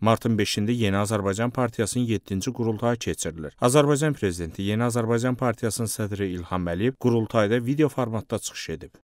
Martın 5-də Yeni Azərbaycan Partiyasının 7-ci qurultayı keçirilir. Azərbaycan prezidenti Yeni Azərbaycan Partiyasının sədri İlham Əliyev qurultayda video formatda çıxış edib.